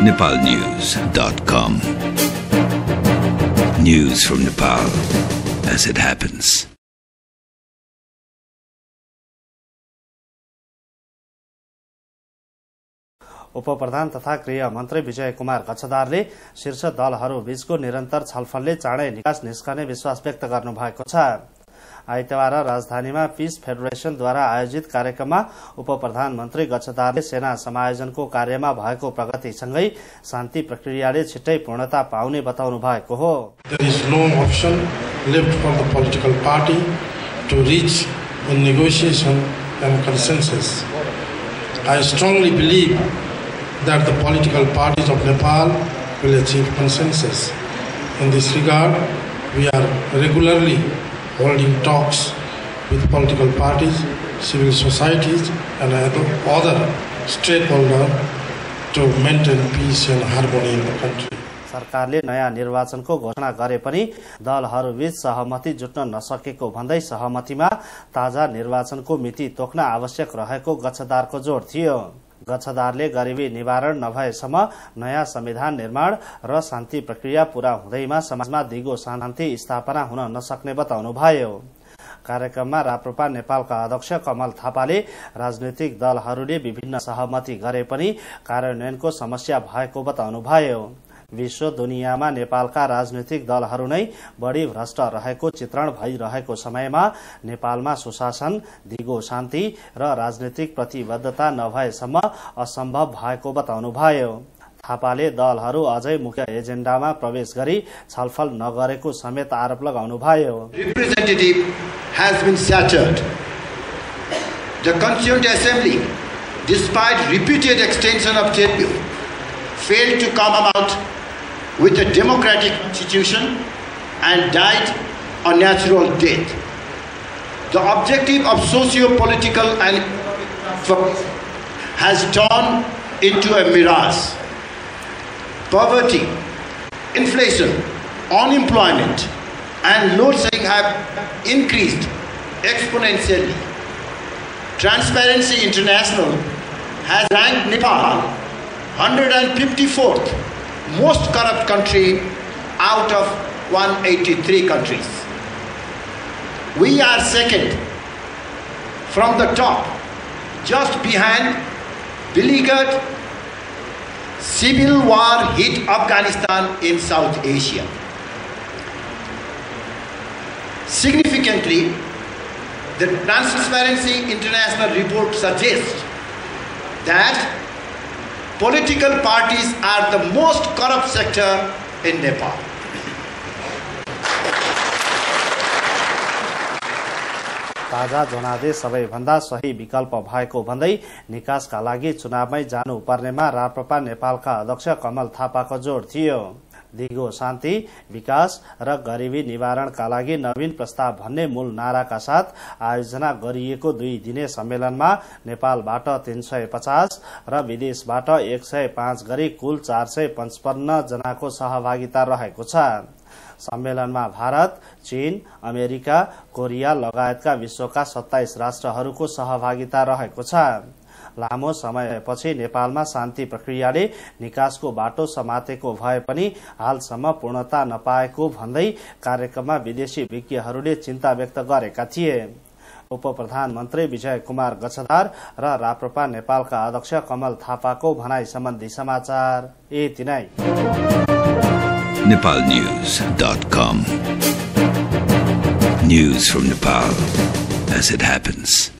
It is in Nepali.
nepalnews.com. News from Nepal as it happens. उपप्रधान तथा गृह मन्त्री विजय कुमार गच्छदारले शीर्ष दलहरू बीचको निरन्तर छलफलले चाँडै निकास निस्कने विश्वास व्यक्त गर्नुभएको छ आइतबार राजधानीमा पीस फेडरेशनद्वारा आयोजित कार्यक्रममा उप प्रधानमन्त्री गच्छदारले सेना समायोजनको कार्यमा भएको प्रगतिसँगै शान्ति प्रक्रियाले छिट्टै पूर्णता पाउने बताउनु भएको हो I strongly believe that the political parties of Nepal will achieve consensus. In this regard, we are regularly holding talks with political parties, civil societies, and other stakeholders to maintain peace and harmony in the country. सरकारले नयाँ निर्वाचनको घोषणा गरे पनि दलहरूबीच सहमति जुट्न नसकेको भन्दै सहमतिमा ताजा निर्वाचनको मिति तोक्न आवश्यक रहेको गच्छदारको जोड थियो गच्छदारले गरिबी निवारण नभएसम्म नयाँ संविधान निर्माण र शान्ति प्रक्रिया पूरा हुँदैमा समाजमा दिगो शान्ति स्थापना हुन नसक्ने बताउनुभयो कार्यक्रममा राप्रपा नेपालका अध्यक्ष कमल थापाले राजनैतिक दलहरूले विभिन्न सहमति गरे पनि कार्यान्वयनको समस्या भएको बताउनुभयो विश्व दुनियाँमा नेपालका राजनैतिक दलहरू नै बढ़ी भ्रष्ट रहेको चित्रण भइरहेको समयमा नेपालमा सुशासन दिगो शान्ति र राजनैतिक प्रतिबद्धता नभएसम्म असम्भव भएको बताउनुभयो थापाले दलहरू अझै मुख्य एजेण्डामा प्रवेश गरी छलफल नगरेको समेत आरोप लगाउनुभयो. The Constituent Assembly, despite repeated extension of tenure, failed to come out with a democratic constitution and died a natural death. The objective of socio-political and has turned into a mirage. Poverty, inflation, unemployment, and load shedding have increased exponentially. Transparency International has ranked Nepal 154th most corrupt country out of 183 countries. We are second from the top, just behind beleaguered civil war hit Afghanistan in South Asia. Significantly, the Transparency International report suggests that political parties are the most corrupt sector in Nepal. ताजा जनादेश सबैभन्दा सही विकल्प भएको भन्दै निकासका लागि चुनावमै जानुपर्नेमा राप्रपा नेपालका अध्यक्ष कमल थापाको जोड थियो दिगो शान्ति विकास र गरिबी निवारणका लागि नवीन प्रस्ताव भन्ने मूल नाराका साथ आयोजना गरिएको दुई दिने सम्मेलनमा नेपालबाट तीन सय पचास र विदेशबाट एक सय पाँच गरी कुल चार सय पचपन्न जनाको सहभागिता रहेको छ। सम्मेलनमा भारत चीन अमेरिका कोरिया लगायतका विश्वका सत्ताइस राष्ट्रहरूको सहभागिता रहेको छ। लामो समयपछि नेपालमा शान्ति प्रक्रियाले निकासको बाटो समातेको भए पनि हालसम्म पूर्णता नपाएको भन्दै कार्यक्रममा विदेशी विज्ञहरूले चिन्ता व्यक्त गरेका थिए उप प्रधानमन्त्री विजय कुमार गच्छदार र राप्रपा नेपालका अध्यक्ष कमल थापाको भनाई सम्बन्धी समाचार यति नै nepalnews.com. News from Nepal as it happens.